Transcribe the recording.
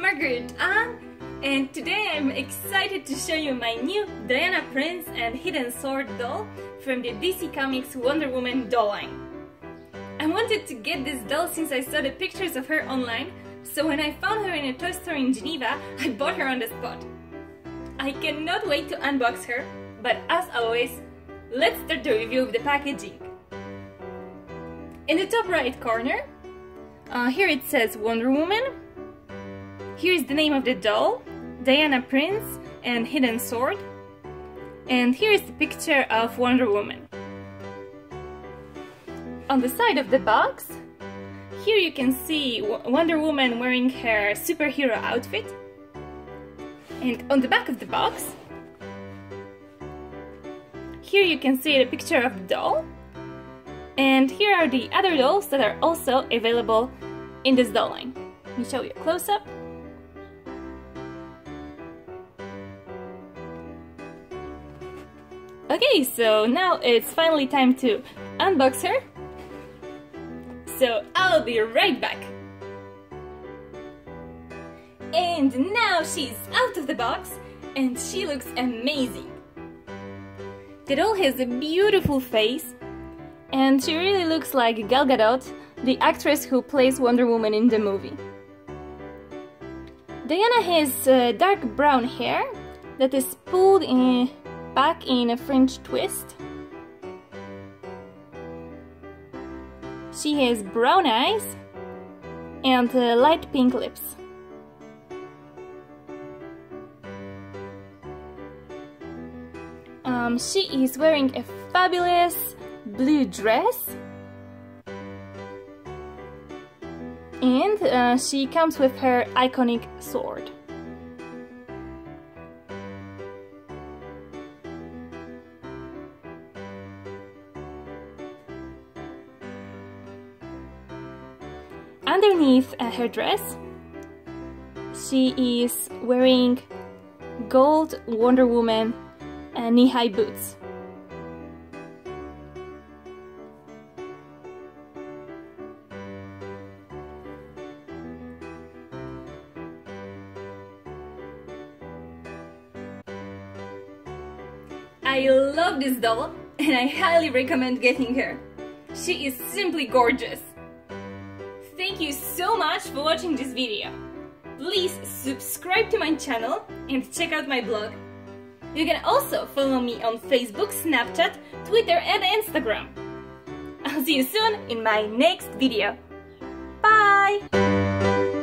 Margaret Ann and today I'm excited to show you my new Diana Prince and Hidden Sword doll from the DC Comics Wonder Woman doll line. I wanted to get this doll since I saw the pictures of her online, so when I found her in a toy store in Geneva, I bought her on the spot. I cannot wait to unbox her, but as always, let's start the review of the packaging. In the top right corner, uh, here it says Wonder Woman. Here is the name of the doll, Diana Prince and Hidden Sword. And here is the picture of Wonder Woman. On the side of the box, here you can see Wonder Woman wearing her superhero outfit. And on the back of the box, here you can see the picture of the doll and here are the other dolls that are also available in this doll line. Let me show you a close-up. Okay, so now it's finally time to unbox her. So I'll be right back. And now she's out of the box and she looks amazing. The doll has a beautiful face and she really looks like Gal Gadot, the actress who plays Wonder Woman in the movie. Diana has uh, dark brown hair that is pulled in, back in a French twist. She has brown eyes and uh, light pink lips. Um, she is wearing a fabulous blue dress and uh, she comes with her iconic sword. Underneath her dress, she is wearing gold Wonder Woman uh, knee-high boots. I love this doll and I highly recommend getting her. She is simply gorgeous. Thank you so much for watching this video. Please subscribe to my channel and check out my blog. You can also follow me on Facebook, Snapchat, Twitter and Instagram. I'll see you soon in my next video. Bye!